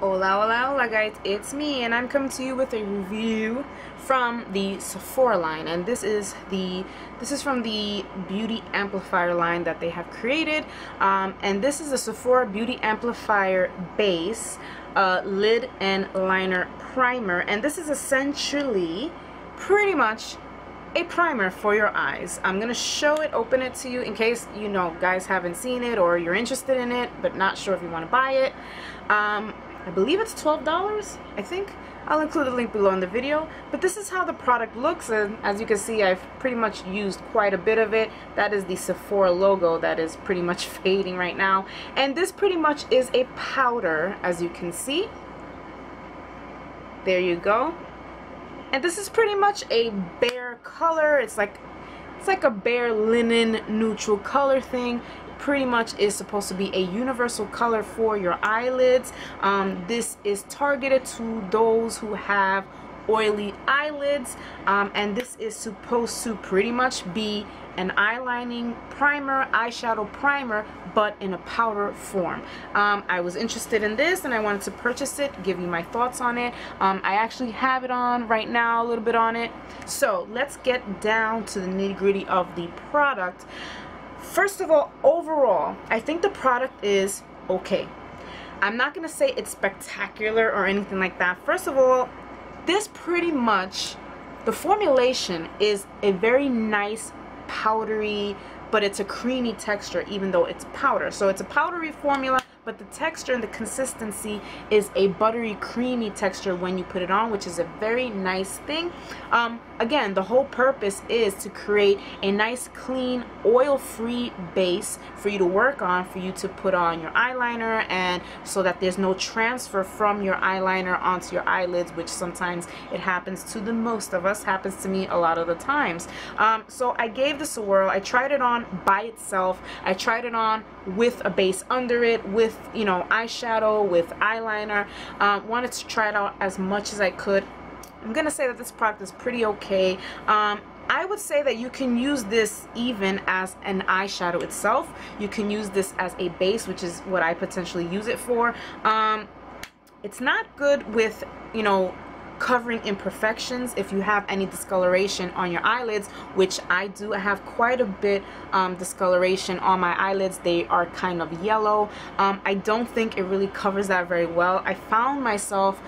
Hola, hola, hola guys, it's me and I'm coming to you with a review from the Sephora line and this is the this is from the beauty amplifier line that they have created um, and this is a Sephora beauty amplifier base uh, lid and liner primer and this is essentially pretty much a primer for your eyes. I'm going to show it, open it to you in case you know guys haven't seen it or you're interested in it but not sure if you want to buy it. Um, I believe it's $12, I think. I'll include the link below in the video. But this is how the product looks and as you can see I've pretty much used quite a bit of it. That is the Sephora logo that is pretty much fading right now. And this pretty much is a powder as you can see. There you go. And this is pretty much a bare color. It's like it's like a bare linen neutral color thing pretty much is supposed to be a universal color for your eyelids. Um, this is targeted to those who have oily eyelids. Um, and this is supposed to pretty much be an eyelining primer eyeshadow primer but in a powder form. Um, I was interested in this and I wanted to purchase it give you my thoughts on it. Um, I actually have it on right now a little bit on it. So let's get down to the nitty-gritty of the product First of all, overall, I think the product is okay. I'm not going to say it's spectacular or anything like that. First of all, this pretty much, the formulation is a very nice powdery, but it's a creamy texture even though it's powder. So it's a powdery formula but the texture and the consistency is a buttery creamy texture when you put it on which is a very nice thing. Um, again the whole purpose is to create a nice clean oil-free base for you to work on for you to put on your eyeliner and so that there's no transfer from your eyeliner onto your eyelids which sometimes it happens to the most of us happens to me a lot of the times. Um, so I gave this a whirl. I tried it on by itself. I tried it on with a base under it with you know eyeshadow with eyeliner. Um, wanted to try it out as much as I could. I'm gonna say that this product is pretty okay. Um, I would say that you can use this even as an eyeshadow itself. You can use this as a base which is what I potentially use it for. Um, it's not good with you know covering imperfections if you have any discoloration on your eyelids which I do I have quite a bit um, discoloration on my eyelids. They are kind of yellow. Um, I don't think it really covers that very well. I found myself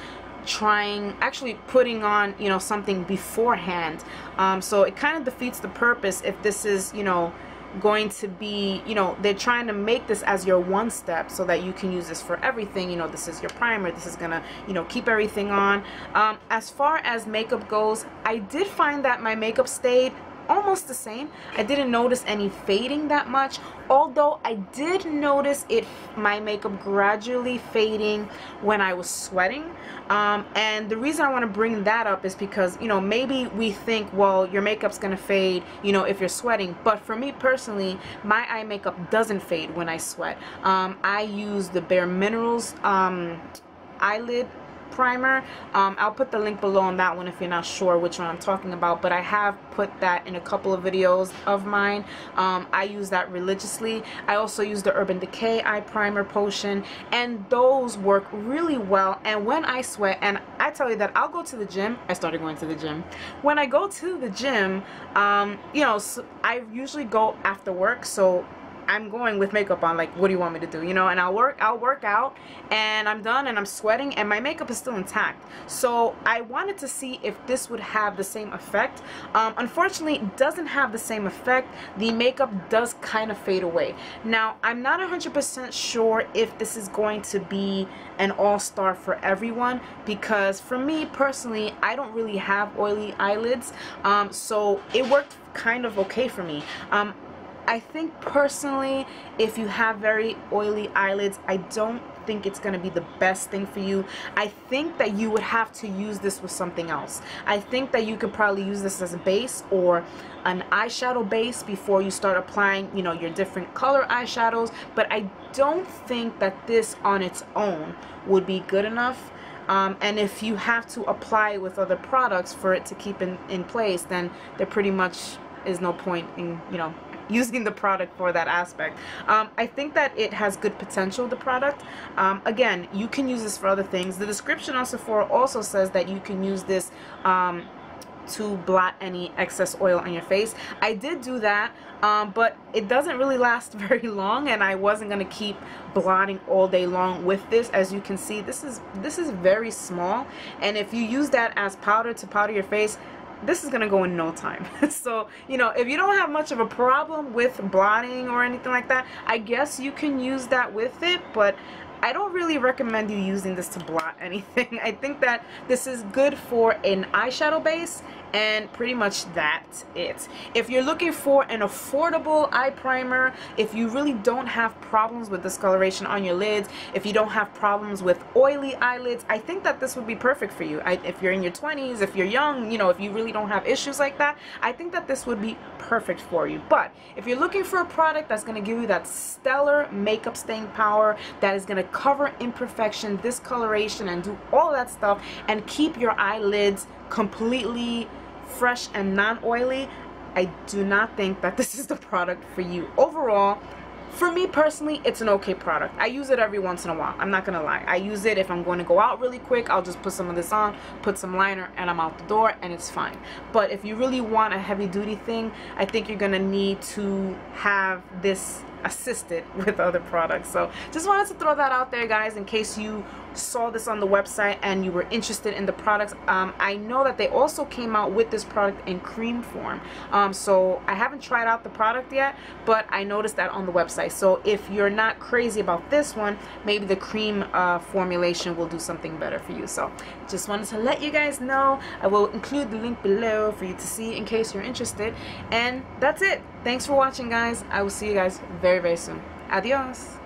trying actually putting on you know something beforehand. Um, so it kind of defeats the purpose if this is you know going to be, you know, they're trying to make this as your one step so that you can use this for everything. You know, this is your primer. This is going to, you know, keep everything on. Um, as far as makeup goes, I did find that my makeup stayed almost the same. I didn't notice any fading that much, although I did notice it my makeup gradually fading when I was sweating. Um, and the reason I want to bring that up is because, you know, maybe we think, well, your makeup's to fade, you know, if you're sweating. But for me personally, my eye makeup doesn't fade when I sweat. Um, I use the Bare Minerals um, eyelid primer. Um, I'll put the link below on that one if you're not sure which one I'm talking about, but I have put that in a couple of videos of mine. Um, I use that religiously. I also use the Urban Decay Eye Primer Potion, and those work really well. And when I sweat, and I tell you that I'll go to the gym, I started going to the gym. When I go to the gym, um, you know, I usually go after work, so I'm going with makeup on like what do you want me to do you know? And I'll work I'll work out and I'm done and I'm sweating and my makeup is still intact. So I wanted to see if this would have the same effect. Um, unfortunately it doesn't have the same effect. The makeup does kind of fade away. Now I'm not 100% sure if this is going to be an all-star for everyone because for me personally I don't really have oily eyelids. Um, so it worked kind of okay for me. Um, I think personally, if you have very oily eyelids, I don't think it's going to be the best thing for you. I think that you would have to use this with something else. I think that you could probably use this as a base or an eyeshadow base before you start applying, you know, your different color eyeshadows. But I don't think that this on its own would be good enough. Um, and if you have to apply it with other products for it to keep in, in place, then there pretty much is no point in, you know, using the product for that aspect. Um, I think that it has good potential, the product. Um, again, you can use this for other things. The description on Sephora also says that you can use this um, to blot any excess oil on your face. I did do that, um, but it doesn't really last very long and I wasn't going to keep blotting all day long with this. As you can see, this is this is very small and if you use that as powder to powder your face, this is gonna go in no time. So you know if you don't have much of a problem with blotting or anything like that I guess you can use that with it but I don't really recommend you using this to blot anything. I think that this is good for an eyeshadow base and pretty much that's it. If you're looking for an affordable eye primer, if you really don't have problems with discoloration on your lids, if you don't have problems with oily eyelids, I think that this would be perfect for you. I, if you're in your 20s, if you're young, you know, if you really don't have issues like that, I think that this would be perfect for you. But if you're looking for a product that's going to give you that stellar makeup staying power, that is going to cover imperfection, discoloration, and do all that stuff, and keep your eyelids completely fresh and non-oily, I do not think that this is the product for you. Overall, for me personally, it's an okay product. I use it every once in a while. I'm not going to lie. I use it if I'm going to go out really quick. I'll just put some of this on, put some liner, and I'm out the door, and it's fine. But if you really want a heavy duty thing, I think you're going to need to have this assisted with other products. So just wanted to throw that out there guys in case you saw this on the website and you were interested in the products um, I know that they also came out with this product in cream form. Um, so I haven't tried out the product yet but I noticed that on the website. So if you're not crazy about this one maybe the cream uh, formulation will do something better for you. So just wanted to let you guys know. I will include the link below for you to see in case you're interested. And that's it. Thanks for watching guys. I will see you guys very very soon. Adios